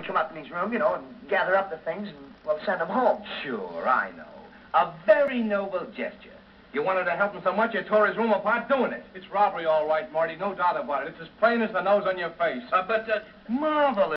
we come up in his room, you know, and gather up the things and, well, send them home. Sure, I know. A very noble gesture. You wanted to help him so much you tore his room apart doing it. It's robbery, all right, Marty. No doubt about it. It's as plain as the nose on your face. Uh, but, uh, marvelous.